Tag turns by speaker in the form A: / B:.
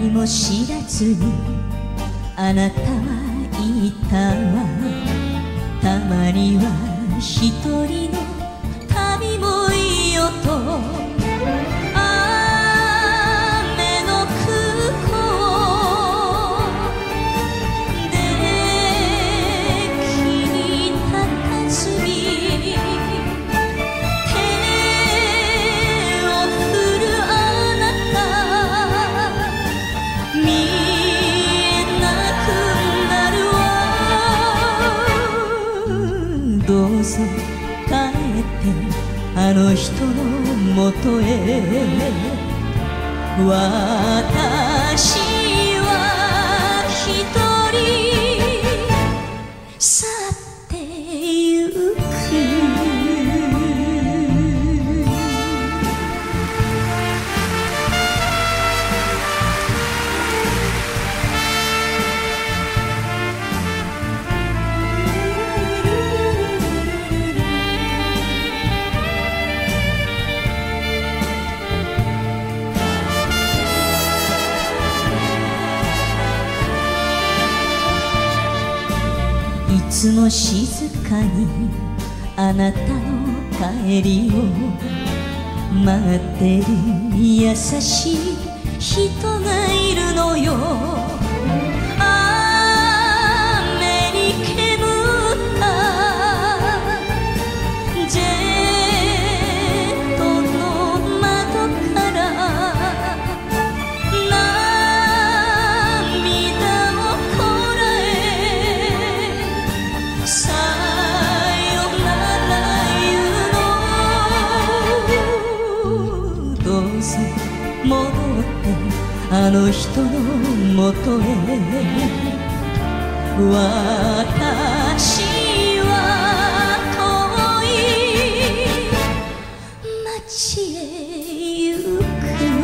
A: 何も知らずにあなたはいたわ。たまには一人のあの人のもとへ。私いつも静かにあなたの帰りを待ってる。優しい人がいるのよ。あの人のもとへ私は遠い街へ行く